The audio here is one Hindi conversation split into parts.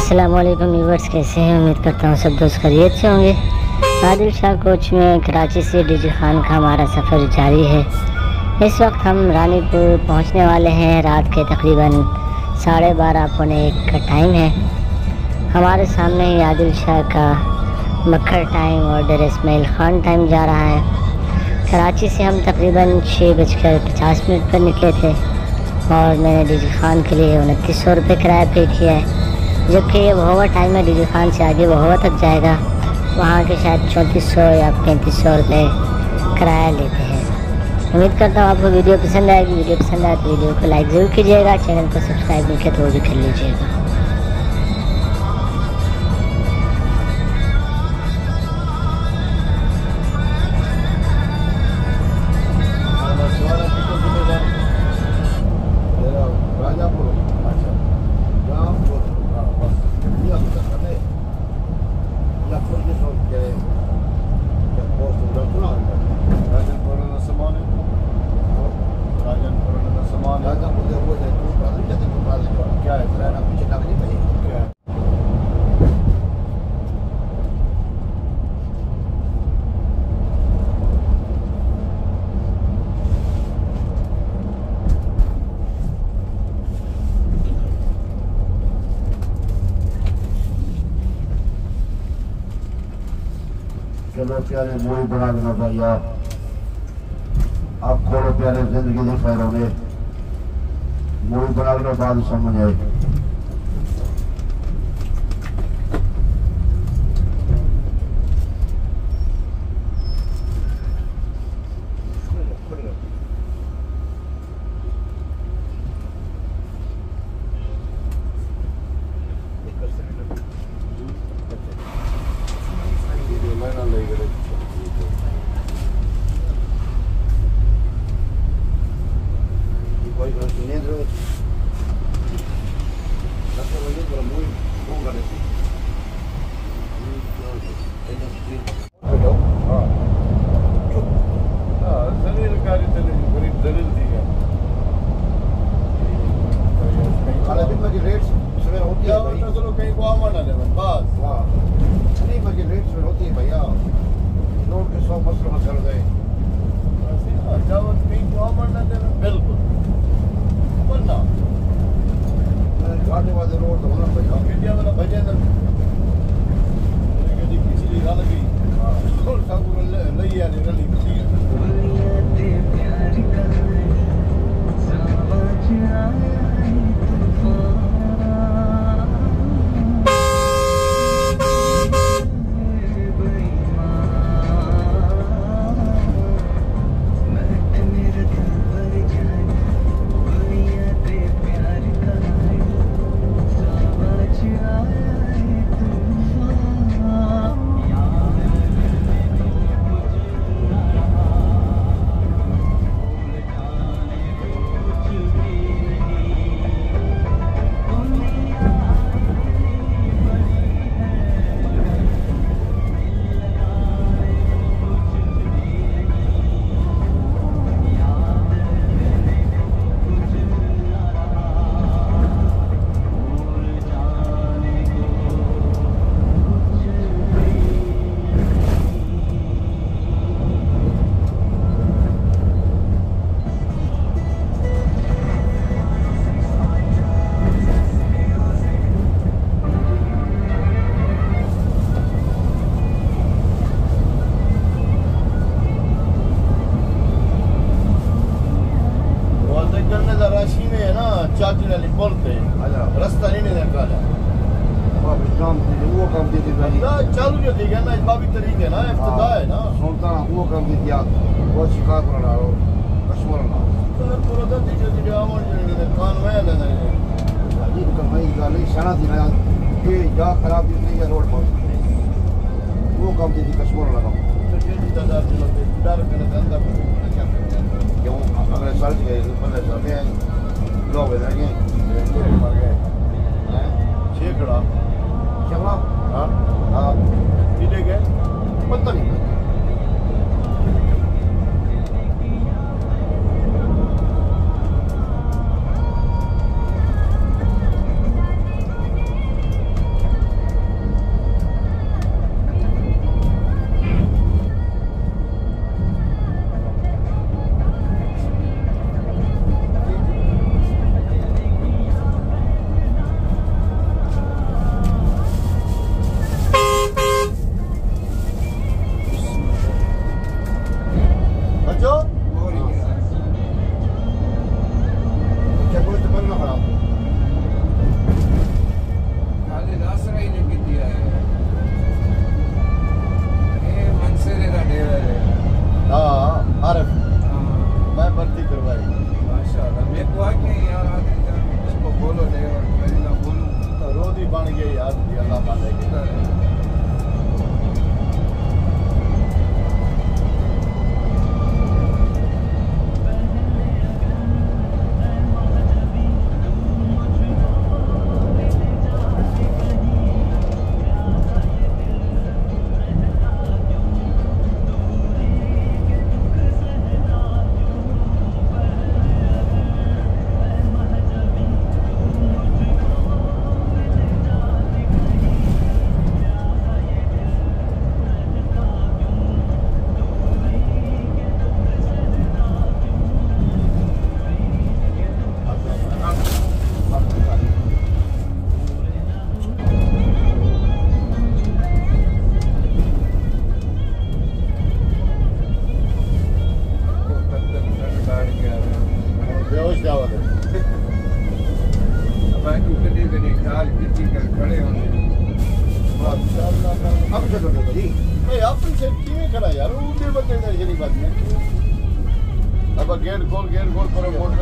अस्सलाम वालेकुम कैसे हैं? उम्मीद करता हूँ सब दोस्त खरीत से होंगे। आदिल शाह कोच में कराची से डीजी खान का हमारा सफ़र जारी है। इस वक्त हम रानीपुर पहुँचने वाले हैं। रात के तकरीबन साढ़े बारह पौने एक का टाइम है। हमारे सामने ही आदिल शाह का मक्खर टाइम और डर इसमाइल ख़ान टाइम जा रहा है। कराची से हम तकरीबन छः बजकर पचास मिनट पर निकले थे और मैंने डीजी खान के लिए उनतीस सौ रुपये किराया पे किया है। जबकि ये वहवा टाइम में डीजी खान से आगे वहवा तक जाएगा। वहाँ के शायद चौंतीस सौ या पैंतीस सौ रुपये किराया लेते हैं। उम्मीद करता हूँ आपको वीडियो पसंद आएगी। वीडियो पसंद आए तो वीडियो को लाइक ज़रूर कीजिएगा। चैनल को सब्सक्राइब नहीं किया तो वो भी कर लीजिएगा। प्यारे मोई बना देना भैया आप खोलो प्यारे ज़िंदगी के रहोगे? मोई बना देना बाद समझ आए। अच्छा रास्ता नहीं निकल वो काम दे दी ना चालू जो है ना इस बाबी तरीके ना इफ्तिदा है ना सुल्तान वो काम दे दिया वो शिकार कर रहा हो कश्मीर ना सर पूरा तो धीरे धीरे आवाज़ कान में है अजीब कमाई गाली शाना दिन ये जा खराब दिन नहीं है रोड पर वो काम दे दी कश्मीर लगा तो ये भी दादा डर के करते हैं क्यों अगले साल के पहले साल में लोग मर गए छेकड़ा क्या हाँ हाँ। गेट खोल गेट खोल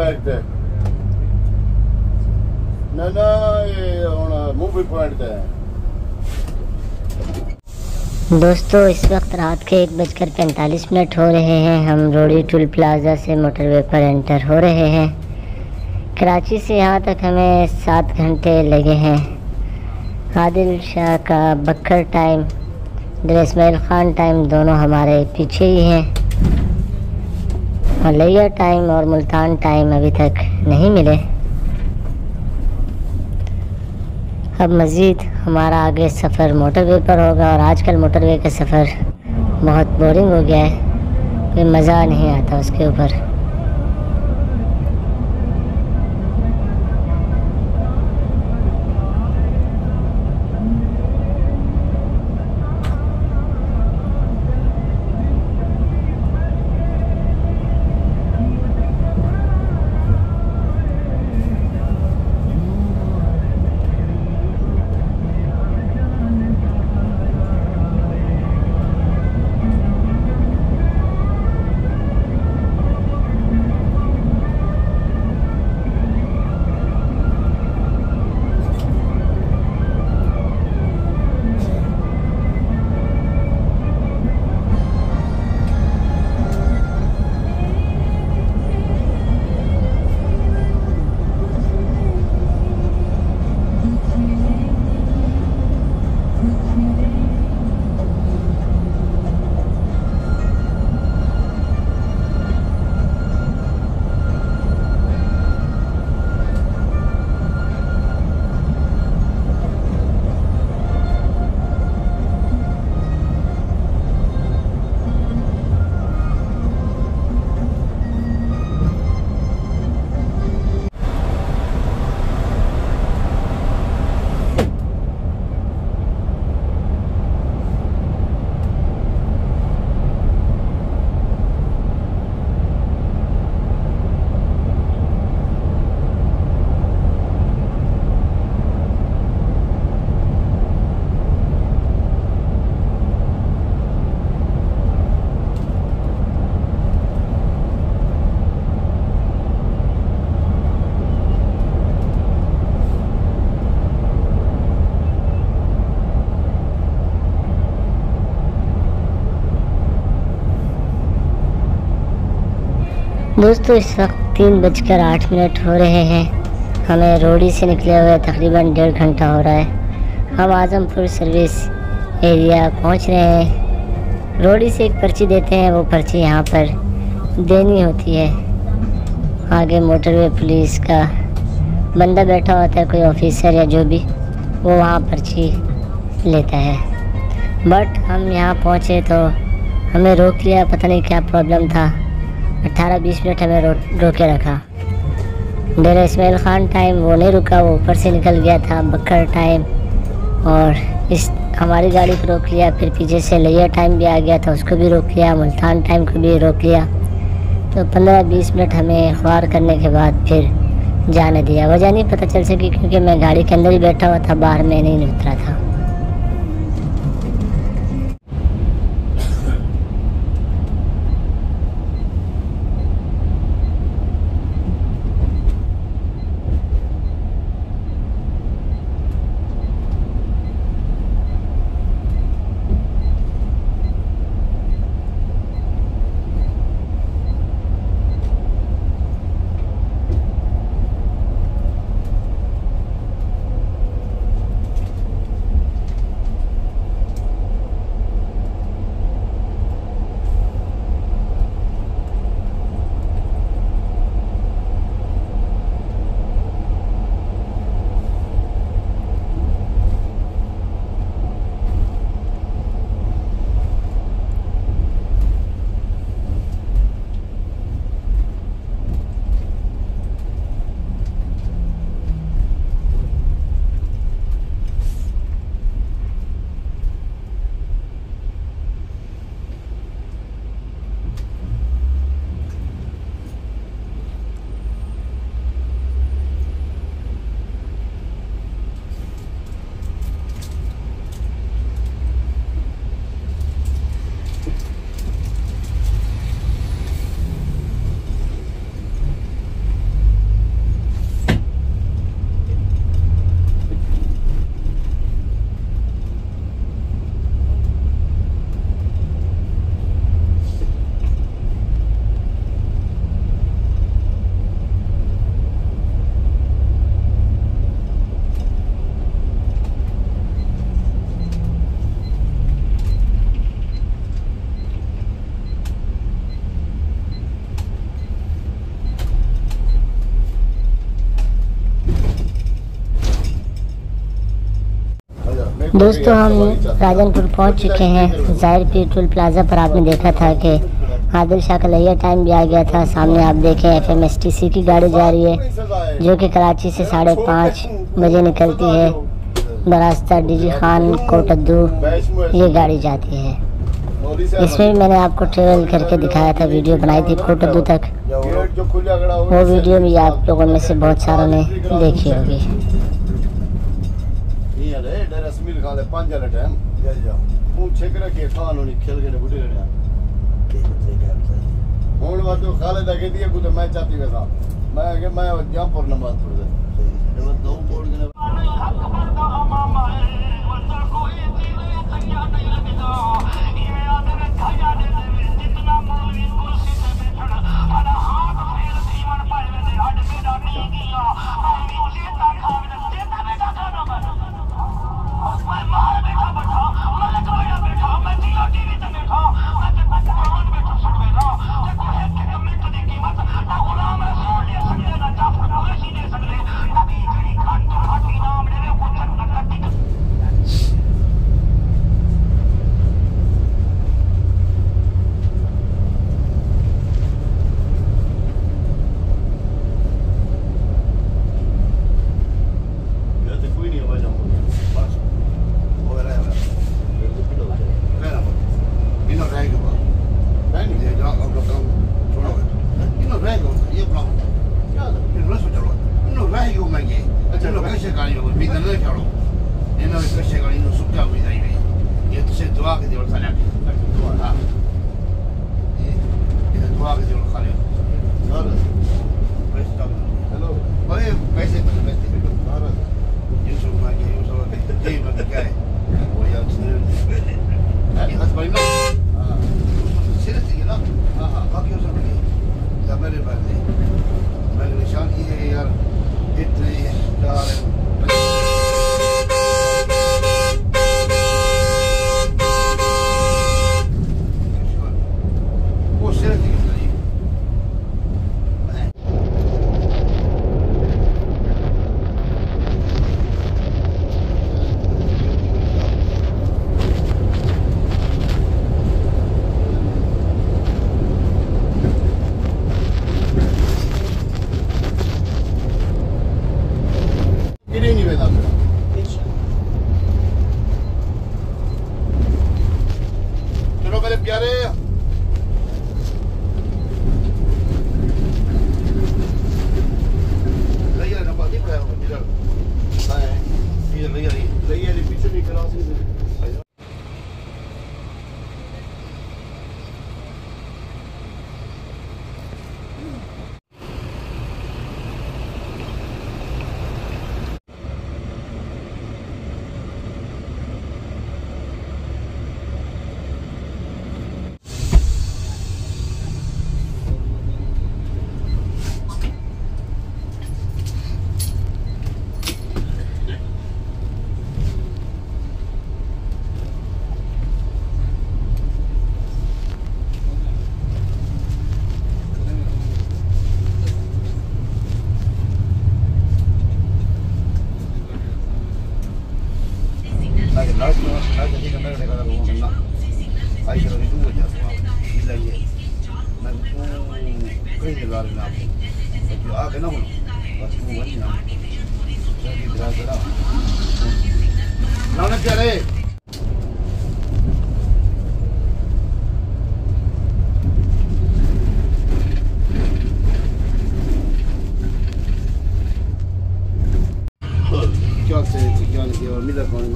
थे ना ना ਹੁਣ दोस्तों, इस वक्त रात के एक बजकर पैंतालीस मिनट हो रहे हैं। हम रोडी टूल प्लाजा से मोटरवे पर एंटर हो रहे हैं। कराची से यहाँ तक हमें सात घंटे लगे हैं। आदिल शाह का बकर टाइम दिल ख़ान टाइम दोनों हमारे पीछे ही हैं। और लिया टाइम और मुल्तान टाइम अभी तक नहीं मिले। अब मज़ीद हमारा आगे सफ़र मोटरवे पर होगा और आजकल मोटरवे का सफ़र बहुत बोरिंग हो गया है। कोई मज़ा नहीं आता उसके ऊपर। दोस्तों, इस वक्त तीन बजकर आठ मिनट हो रहे हैं। हमें रोडी से निकले हुए तकरीबन डेढ़ घंटा हो रहा है। हम आज़मपुर सर्विस एरिया पहुँच रहे हैं। रोडी से एक पर्ची देते हैं, वो पर्ची यहाँ पर देनी होती है। आगे मोटरवे पुलिस का बंदा बैठा होता है, कोई ऑफिसर या जो भी, वो वहाँ पर्ची लेता है। बट हम यहाँ पहुँचे तो हमें रोक लिया, पता नहीं क्या प्रॉब्लम था। 18-20 मिनट हमें रो, रोके रखा। डेरा इसमाइल ख़ान टाइम वो नहीं रुका वो ऊपर से निकल गया था बकर टाइम और इस हमारी गाड़ी को रोक लिया फिर पीछे से लिया टाइम भी आ गया था उसको भी रोक लिया मुल्तान टाइम को भी रोक लिया। तो 15-20 मिनट हमें अखबार करने के बाद फिर जाने दिया। वजह नहीं पता चल सकी क्योंकि मैं गाड़ी के अंदर ही बैठा हुआ था बाहर में नहीं उतरा था। दोस्तों, हम राजनपुर पहुँच चुके हैं। ज़ाहिर पीर प्लाजा पर आपने देखा था कि आदिल शाह का लैया टाइम भी आ गया था। सामने आप देखें एफ़ एम की गाड़ी जा रही है, जो कि कराची से साढ़े पाँच बजे निकलती है। बरास्ता डीजी खान, कोटद्दू, ये गाड़ी जाती है। इसमें भी मैंने आपको ट्रेवल करके दिखाया था, वीडियो बनाई थी कोटद्दू तक। वो वीडियो भी आप लोगों में से बहुत सारों ने देखी होगी नहीं अरे डर आह्ले पंज आह्ले टाइम हून छेकड़ा के खान होनी खेल गए बुढ़े हून बाद खाले दा कहदी है कुते मैं चाहती वैसा मैं के मैं जयपुर नमाज़ पढ़ दे दो बोर्ड के मामा है वरना कोई दिल तैयार नहीं लगता ये आदर छाया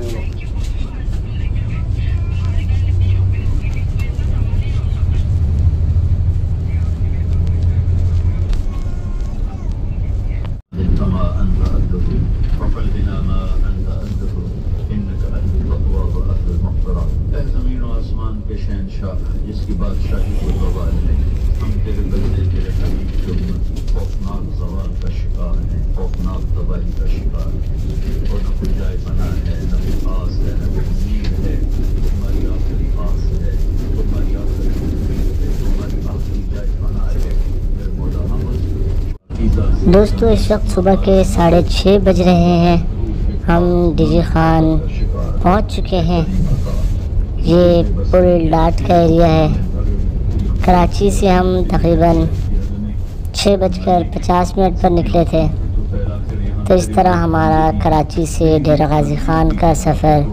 किया दोस्तों, इस वक्त सुबह के साढ़े छः बज रहे हैं। हम डिजी खान पहुँच चुके हैं। ये पुल डाट का एरिया है। कराची से हम तकरीबन छः बजकर पचास मिनट पर निकले थे। तो इस तरह हमारा कराची से डेरा गाजी खान का सफ़र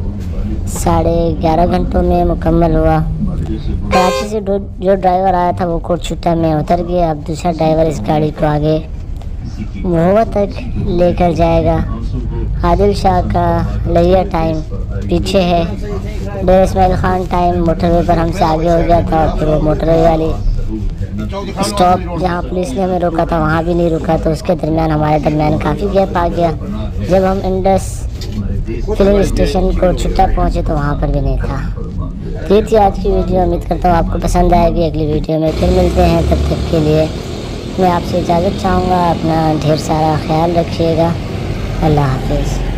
साढ़े ग्यारह घंटों में मुकम्मल हुआ। कराची से जो ड्राइवर आया था, वो कोटशुट्टा में उतर गया। अब दूसरा ड्राइवर इस गाड़ी को आगे महुआ तक लेकर जाएगा। आदिल शाह का लिया टाइम पीछे है। डेर इसमाइल खान टाइम मोटरवे पर हमसे आगे हो गया था और फिर वो मोटरवे वाली स्टॉप जहाँ पुलिस ने हमें रोका था, वहाँ भी नहीं रुका तो उसके दरमियान, हमारे दरमियान काफ़ी गैप आ गया। जब हम इंडस फ़िल्म स्टेशन को छुट्टा पहुँचे तो वहाँ पर भी नहीं था। ये थी आज की वीडियो उम्मीद करता हूँ आपको पसंद आएगी अगली वीडियो में। फिर मिलते हैं, तब तक के लिए मैं आपसे इजाज़त चाहूँगा अपना ढेर सारा ख्याल रखिएगा। अल्लाह हाफिज़।